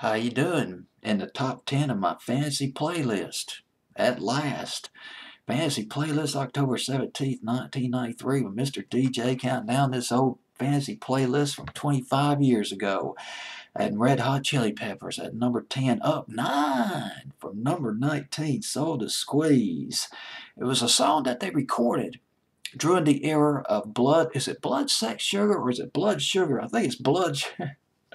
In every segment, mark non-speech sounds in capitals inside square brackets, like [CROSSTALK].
How you doing? In the top 10 of my fantasy playlist. At last. Fantasy playlist October 17th, 1993 with Mr. DJ counting down this old fantasy playlist from 25 years ago. And Red Hot Chili Peppers at number 10, up 9 from number 19, Soul to Squeeze. It was a song that they recorded during the era of blood. Is it blood, sex, sugar, or is it blood, sugar? I think it's blood.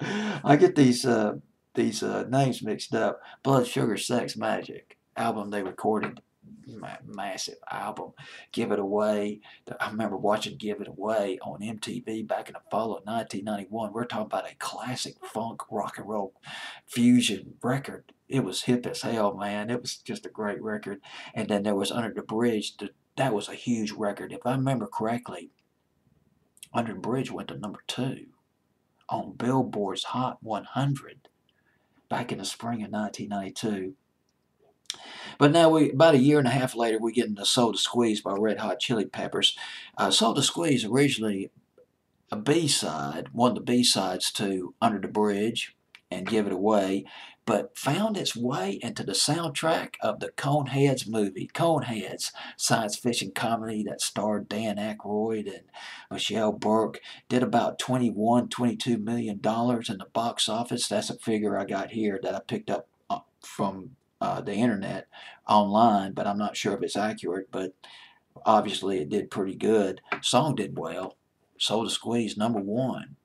[LAUGHS] I get these uh, these uh, names mixed up. Blood, sugar, sex, Magik album they recorded massive album. Give It Away. I remember watching Give It Away on MTV back in the fall of 1991. We're talking about a classic funk rock and roll fusion record. It was hip as hell, man. It was just a great record. And then there was Under the Bridge. That was a huge record. If I remember correctly, Under the Bridge went to number two on Billboard's Hot 100 back in the spring of 1992. But now we, about a year and a half later, we get into Soul to Squeeze by Red Hot Chili Peppers. Uh, Soul to Squeeze originally a B-side, one of the B-sides to Under the Bridge and Give It Away, but found its way into the soundtrack of the Coneheads movie. Coneheads, science fiction comedy that starred Dan Aykroyd and Michelle Burke, did about 21, 22 million dollars in the box office. That's a figure I got here that I picked up uh, from uh, the internet online, but I'm not sure if it's accurate, but obviously it did pretty good. Song did well. Soul to Squeeze number one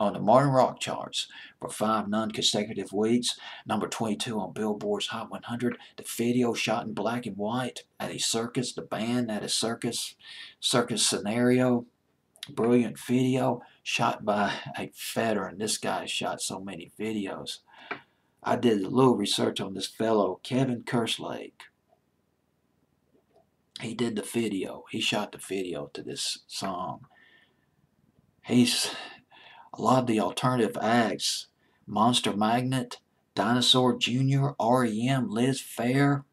on the modern rock charts for five non-consecutive weeks. Number 22 on Billboard's Hot 100. The video shot in black and white at a circus. The band at a circus circus scenario. Brilliant video shot by a veteran. This guy shot so many videos. I did a little research on this fellow, Kevin Kerslake. He did the video. He shot the video to this song. He's a lot of the alternative acts, Monster Magnet, Dinosaur Jr., REM, Liz Phair.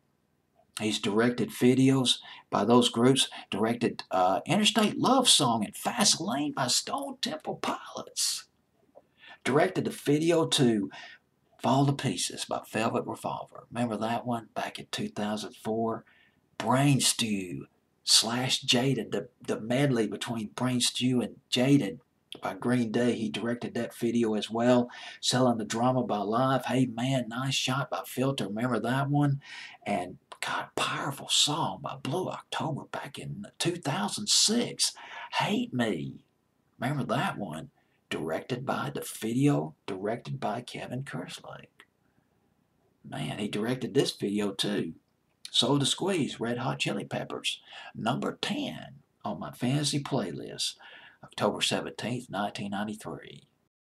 He's directed videos by those groups, directed uh, Interstate Love Song and Fast Lane by Stone Temple Pilots. Directed the video to Fall to Pieces by Velvet Revolver. Remember that one back in 2004? Brain Stew slash Jaded, the, the medley between Brain Stew and Jaded by Green Day. He directed that video as well. Selling the Drama by Live. Hey Man, Nice Shot by Filter. Remember that one? And God, powerful song by Blue October back in 2006. Hate Me. Remember that one? directed by the video directed by Kevin Kerslake. Man, he directed this video too. Soul to Squeeze, Red Hot Chili Peppers, number 10 on my fantasy playlist, October 17th, 1993.